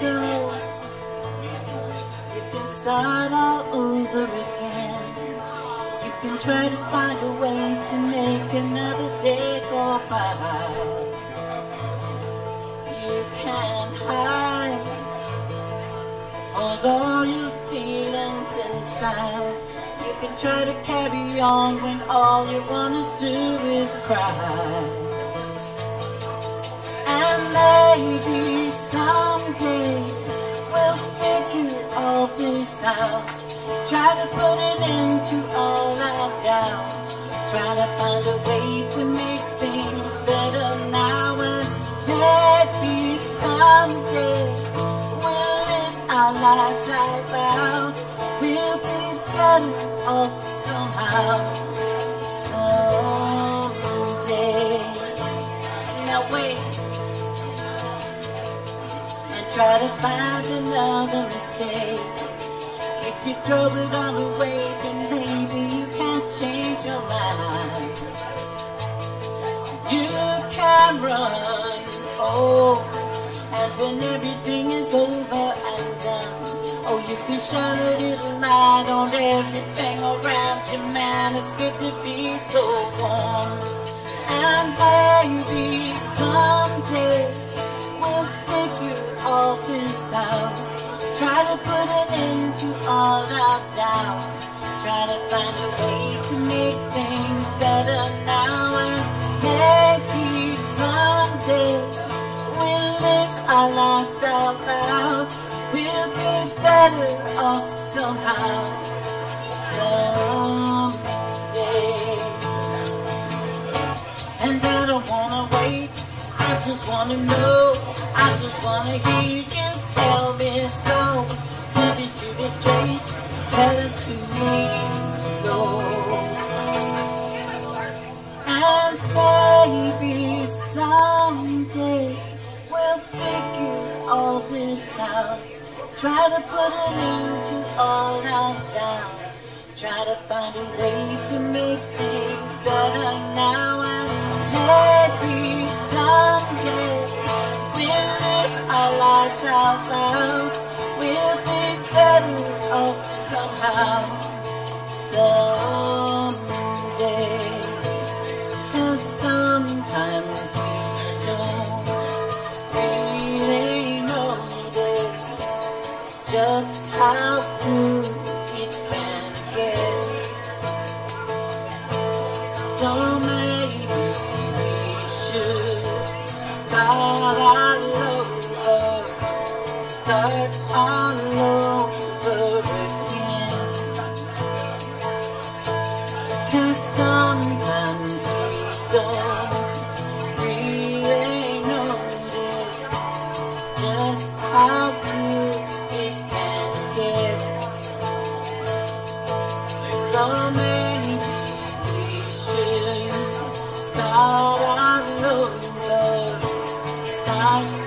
can. You can start all over again. You can try to find a way to make another day go by. All your feelings inside. You can try to carry on when all you wanna do is cry. And maybe someday we'll figure all this out. Try to put an end to all our doubt. Try to find a way our lives out loud. We'll be better off somehow. Someday. Now wait and try to find another mistake. If you throw it all away, then maybe you can't change your mind. You can run, oh, and when everything can shine a little light on everything around you, man. It's good to be so warm, and maybe someday better off somehow. Someday. And I don't wanna wait. I just wanna know. I just wanna hear you tell me so. Give it to me straight, tell it to me slow. And maybe Try to put an end to all our doubt. Try to find a way to make things better now and maybe someday We'll live our lives out loud, we'll be better off somehow, someday. Start out.